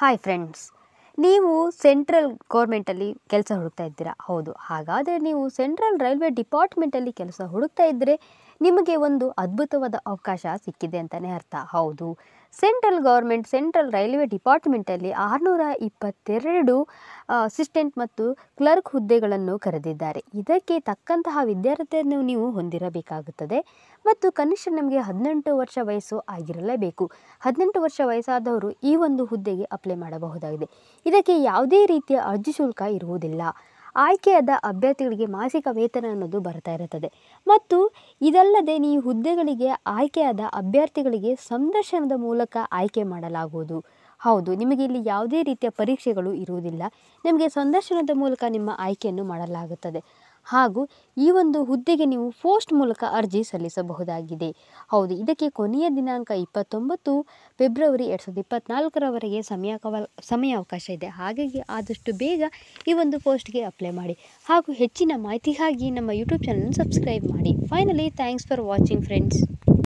Hi friends ನೀವು central ಗೌರ್ಮೆಂಟಲ್ಲಿ ಕೆಲಸ ಹುಡುಕ್ತಾ ಇದ್ದೀರಾ? ಹೌದು. ಹಾಗಾದರೆ ನೀವು ಸೆಂಟ್ರಲ್ ರೈಲ್ವೆ ಡಿಪಾರ್ಟ್ಮೆಂಟಲ್ಲಿ ಕೆಲಸ ಹುಡುಕ್ತಾ ಇದ್ದರೆ ನಿಮಗೆ ಒಂದು ಅದ್ಭುತವಾದ ಅವಕಾಶ ಸಿಕ್ಕಿದೆ ಅಂತಲೇ ಅರ್ಥ. ಹೌದು. ಸೆಂಟ್ರಲ್ ಗೌರ್ಮೆಂಟ್ ಸೆಂಟ್ರಲ್ ರೈಲ್ವೆ ಡಿಪಾರ್ಟ್ಮೆಂಟಲ್ಲಿ ಆರುನೂರ ಇಪ್ಪತ್ತೆರಡು ಅಸಿಸ್ಟೆಂಟ್ ಮತ್ತು ಕ್ಲರ್ಕ್ ಹುದ್ದೆಗಳನ್ನು ಕರೆದಿದ್ದಾರೆ. ಇದಕ್ಕೆ ತಕ್ಕಂತಹ ವಿದ್ಯಾರ್ಥಿಯನ್ನು ನೀವು ಹೊಂದಿರಬೇಕಾಗುತ್ತದೆ ಮತ್ತು ಕನಿಷ್ಠ ನಮಗೆ ಹದಿನೆಂಟು ವರ್ಷ ವಯಸ್ಸು ಆಗಿರಲೇಬೇಕು. ಹದಿನೆಂಟು ವರ್ಷ ವಯಸ್ಸಾದವರು ಈ ಒಂದು ಹುದ್ದೆಗೆ ಅಪ್ಲೈ ಮಾಡಬಹುದಾಗಿದೆ. ಇದಕ್ಕೆ ಯಾವುದೇ ರೀತಿಯ ಅರ್ಜಿ ಶುಲ್ಕ ಇರುವುದಿಲ್ಲ. ಆಯ್ಕೆಯಾದ ಅಭ್ಯರ್ಥಿಗಳಿಗೆ ಮಾಸಿಕ ವೇತನ ಅನ್ನೋದು ಬರ್ತಾ ಇರುತ್ತದೆ. ಮತ್ತು ಇದಲ್ಲದೆ ಈ ಹುದ್ದೆಗಳಿಗೆ ಆಯ್ಕೆಯಾದ ಅಭ್ಯರ್ಥಿಗಳಿಗೆ ಸಂದರ್ಶನದ ಮೂಲಕ ಆಯ್ಕೆ ಮಾಡಲಾಗುವುದು. ಹೌದು, ನಿಮಗೆ ಇಲ್ಲಿ ಯಾವುದೇ ರೀತಿಯ ಪರೀಕ್ಷೆಗಳು ಇರುವುದಿಲ್ಲ. ನಿಮಗೆ ಸಂದರ್ಶನದ ಮೂಲಕ ನಿಮ್ಮ ಆಯ್ಕೆಯನ್ನು ಮಾಡಲಾಗುತ್ತದೆ. ಹಾಗೂ ಈ ಒಂದು ಹುದ್ದೆಗೆ ನೀವು ಪೋಸ್ಟ್ ಮೂಲಕ ಅರ್ಜಿ ಸಲ್ಲಿಸಬಹುದಾಗಿದೆ. ಹೌದು, ಇದಕ್ಕೆ ಕೊನೆಯ ದಿನಾಂಕ ಇಪ್ಪತ್ತೊಂಬತ್ತು ಫೆಬ್ರವರಿ ಎರಡು ಸಾವಿರದ ಇಪ್ಪತ್ತ್ನಾಲ್ಕರವರೆಗೆ ಸಮಯ ಸಮಯಾವಕಾಶ ಇದೆ. ಹಾಗಾಗಿ ಆದಷ್ಟು ಬೇಗ ಈ ಒಂದು ಪೋಸ್ಟ್ಗೆ ಅಪ್ಲೈ ಮಾಡಿ. ಹಾಗೂ ಹೆಚ್ಚಿನ ಮಾಹಿತಿಗಾಗಿ ನಮ್ಮ ಯೂಟ್ಯೂಬ್ ಚಾನಲ್ನ ಸಬ್ಸ್ಕ್ರೈಬ್ ಮಾಡಿ. Finally thanks for watching friends